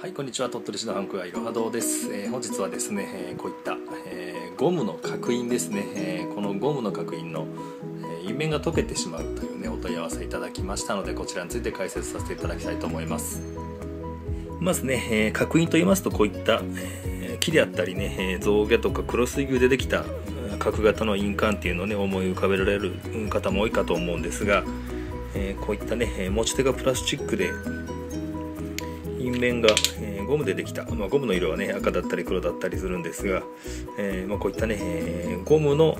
はいこんにちは。鳥取市のハンク屋いろは堂です、えー、本日はですね、えー、こういった、えー、ゴムの角印ですね、えこのゴムの角印の、え印面が溶けてしまうというねお問い合わせいただきましたのでこちらについて解説させていただきたいと思います。まずね、え角印と言いますとこういった、え木であったりね、え象牙とかクロスイでできた角型の印鑑っていうのをね思い浮かべられる方も多いかと思うんですが、えこういったね持ち手がプラスチックで印面が、えー、ゴムでできた、まあ、ゴムの色はね赤だったり黒だったりするんですが、えー、まあ、こういったね、え、ゴムの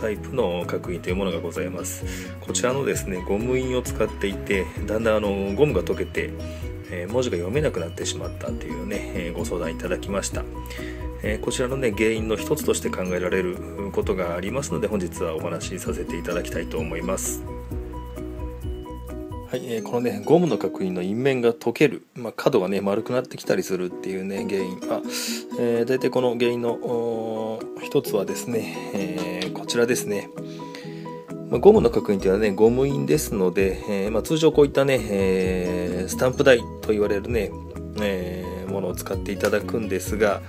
タイプの角印というものがございます。こちらのですねゴム印を使っていてだんだんあのゴムが溶けて、え文字が読めなくなってしまったというね、えご相談いただきました。えこちらのね原因の一つとして考えられることがありますので本日はお話しさせていただきたいと思います。はい、えー、このねゴムの角印の印面が溶ける、まあ、角がね丸くなってきたりするっていうね原因は、えー、大体この原因の一つはですね、えー、こちらですね、まあ、ゴムの角印というのはねゴム印ですので、えーまあ、通常こういったね、えー、スタンプ台と言われるね、えー、ものを使っていただくんですが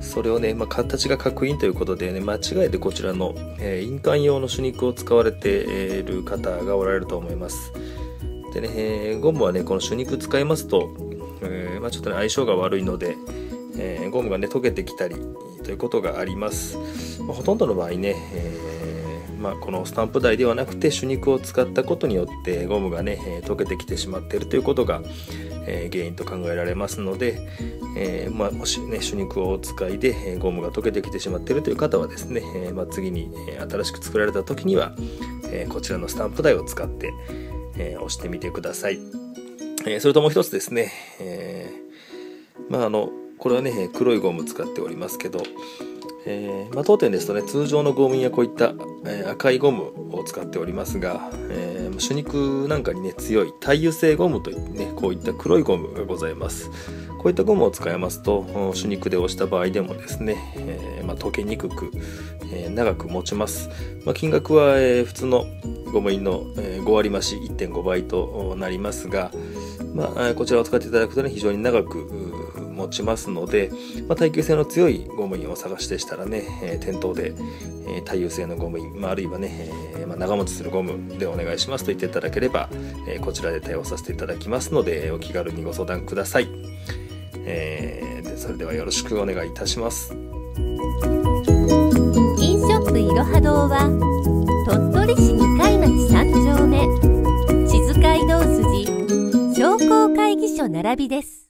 それをね、まあ、形が角印ということでね間違えてこちらの、えー、印鑑用の手肉を使われている方がおられると思います。でね、えー、ゴムはね、この手肉使いますと、えー、まあ、ちょっとね、相性が悪いので、えー、ゴムがね、溶けてきたりということがあります。まあ、ほとんどの場合ね、えまあ、このスタンプ台ではなくて手肉を使ったことによってゴムがね、え溶けてきてしまっているということが、え原因と考えられますので、えまあ、もしね手肉をお使いで、ゴムが溶けてきてしまっているという方はですね、えま、次に、新しく作られた時には、えこちらのスタンプ台を使って、えー、押してみてください。えー、それともう一つですね、えー、まああの、これはね、黒いゴム使っておりますけど、えーまあ、当店ですとね、通常のゴムやこういった、えー、赤いゴムを使っておりますが、えー、手肉なんかにね、強い耐油性ゴムといってね、こういった黒いゴムがございます。こういったゴムを使いますと、手肉で押した場合でもですね、えーまあ、溶けにくく、えー、長く持ちます。まあ、金額は、え、普通のゴム印の5割増し1.5倍となりますが、まあ、こちらを使っていただくとね、非常に長く持ちますので、まあ、耐久性の強いゴム印を探しでしたらね、え店頭で、え耐久性のゴム印、まあ、あるいはね、えま長持ちするゴムでお願いしますと言っていただければ、えこちらで対応させていただきますので、お気軽にご相談ください。えー、でそれではよろしくお願いいたします。飲ショップいろは堂は鳥取市二階町三丁目静街道筋商工会議所並びです